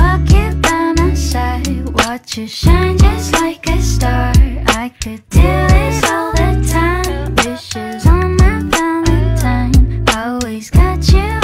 walking by my side Watch you shine just like a star. I could do this all the time Wishes on my valentine Always got you